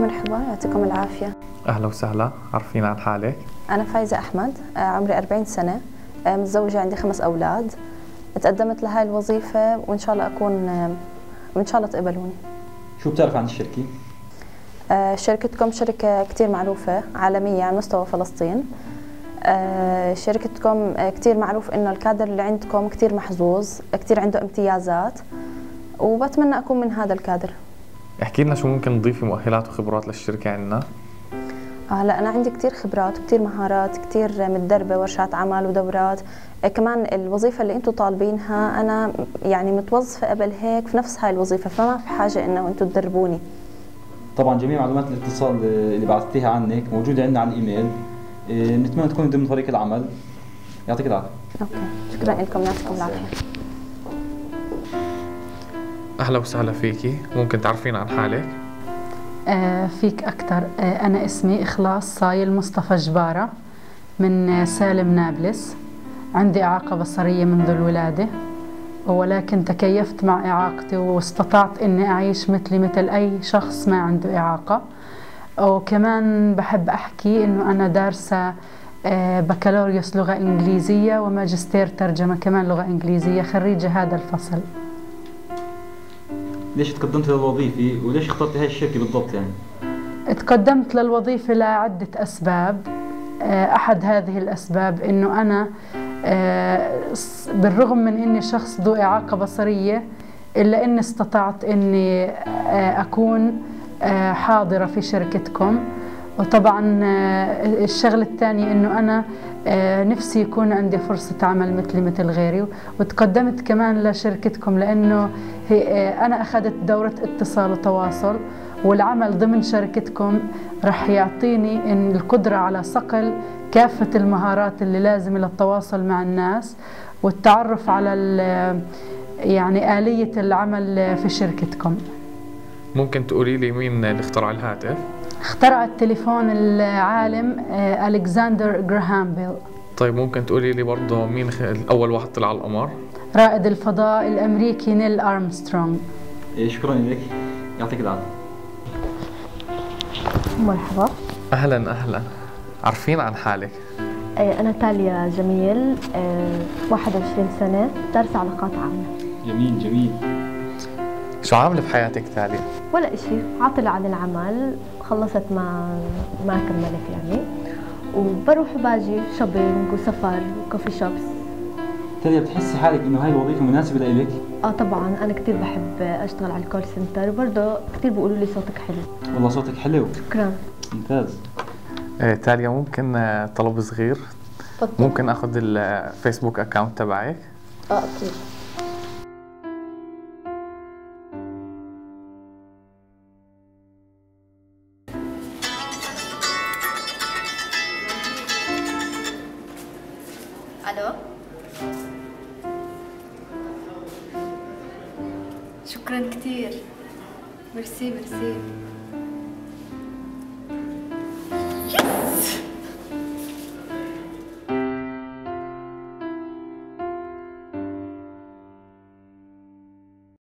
مرحبا يعطيكم العافية. أهلا وسهلا عرفينا عن حالك؟ أنا فايزة أحمد آه، عمري 40 سنة آه، متزوجة عندي خمس أولاد. تقدمت لهاي الوظيفة وإن شاء الله أكون آه، وإن شاء الله تقبلوني. شو بتعرف عن الشركة؟ شركتكم شركة كتير معروفة عالمية على مستوى فلسطين. شركتكم كتير معروف إنه الكادر اللي عندكم كتير محظوظ كتير عنده امتيازات وبتمنى أكون من هذا الكادر. احكي لنا شو ممكن تضيفي مؤهلات وخبرات للشركة عندنا. هلا أنا عندي كثير خبرات وكثير مهارات كثير متدربة ورشات عمل ودورات. آه، كمان الوظيفة اللي أنتم طالبينها أنا يعني متوظفة قبل هيك في نفس هاي الوظيفة فما في حاجة إنه أنتم تدربوني. طبعا جميع معلومات الاتصال اللي بعثتيها عنك موجودة عندنا على الإيميل. إيه، نتمنى تكوني ضمن فريق العمل. يعطيك العافية. أوكي. شكرا لكم. يعطيكم العافية. أهلا وسهلا فيكي. ممكن تعرفينا عن حالك؟ آه، فيك أكثر. أنا اسمي إخلاص صايل مصطفى جبارة من آه، سالم نابلس. عندي إعاقة بصرية منذ الولادة ولكن تكيفت مع إعاقتي واستطعت أني أعيش مثلي مثل أي شخص ما عنده إعاقة. وكمان بحب أحكي أنه أنا دارسة آه، بكالوريوس لغة إنجليزية وماجستير ترجمة كمان لغة إنجليزية خريجة هذا الفصل. ليش تقدمت للوظيفة وليش اخترتي هاي الشركة بالضبط يعني؟ تقدمت للوظيفة لعدة أسباب آه، أحد هذه الأسباب أنه أنا آه، بالرغم من أني شخص ذو إعاقة بصرية إلا أني استطعت أني آه، أكون آه، حاضرة في شركتكم وطبعا آه، الشغلة الثانية أنه أنا آه، نفسي يكون عندي فرصة عمل مثلي مثل غيري وتقدمت كمان لشركتكم لأنه هي آه، أنا أخذت دورة اتصال وتواصل والعمل ضمن شركتكم رح يعطيني إن القدرة على صقل كافة المهارات اللي لازمة للتواصل مع الناس والتعرف على يعني آلية العمل في شركتكم. ممكن تقولي لي مين اللي اخترع الهاتف؟ اخترع التليفون العالم آه، ألكسندر جراهام بيل. طيب ممكن تقولي لي برضه مين. أول واحد طلع على القمر؟ رائد الفضاء الأمريكي نيل أرمسترونغ. إيه، شكرا لك. يعطيك العافية. مرحبا. أهلا أهلا. عرفينا عن حالك؟ آه، أنا تاليا جميل آه، 21 سنة دارسة علاقات عامة. جميل جميل. شو عاملة بحياتك تالي ولا إشي عاطلة عن العمل. خلصت ما ما كملت يعني. وبروح وباجي shopping وسفر و coffee shops تاليا بتحسي حالك إنه هاي الوظيفة مناسبة لإلك؟ آه طبعا أنا كثير بحب أشتغل على ال call center وبرضه كثير بيقولوا لي صوتك حلو. والله صوتك حلو. شكرا. ممتاز. إيه تاليا ممكن آه، طلب صغير؟ تفضل. ممكن أخذ الفيسبوك أكاونت تبعك؟ آه أكيد. ألو؟ شكرا كثير ميرسي ميرسي.